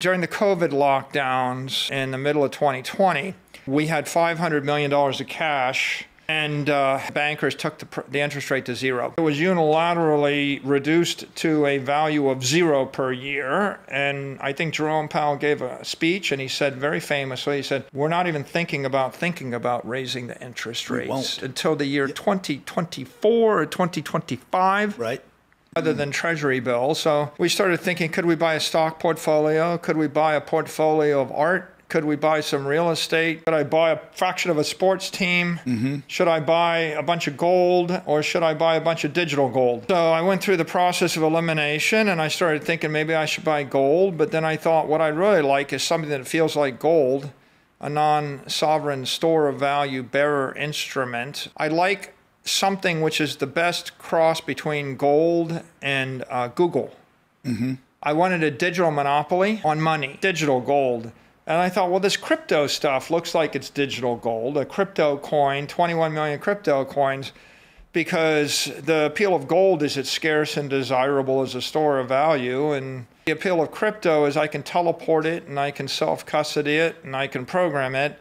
During the COVID lockdowns in the middle of 2020, we had $500 million of cash and uh, bankers took the, pr- the interest rate to zero. It was unilaterally reduced to a value of zero per year. And I think Jerome Powell gave a speech and he said very famously, he said, We're not even thinking about thinking about raising the interest rates until the year 2024 or 2025 Right. Other than treasury bills. So we started thinking could we buy a stock portfolio? Could we buy a portfolio of art? Could we buy some real estate? Could I buy a fraction of a sports team? Mm-hmm. Should I buy a bunch of gold or should I buy a bunch of digital gold? So I went through the process of elimination and I started thinking maybe I should buy gold. But then I thought what I'd really like is something that feels like gold, a non sovereign store of value bearer instrument. I like something which is the best cross between gold and uh, Google. I wanted a digital monopoly on money, digital gold. And I thought, well, this crypto stuff looks like it's digital gold, a crypto coin, 21 million crypto coins, because the appeal of gold is it's scarce and desirable as a store of value. And the appeal of crypto is I can teleport it and I can self custody it and I can program it.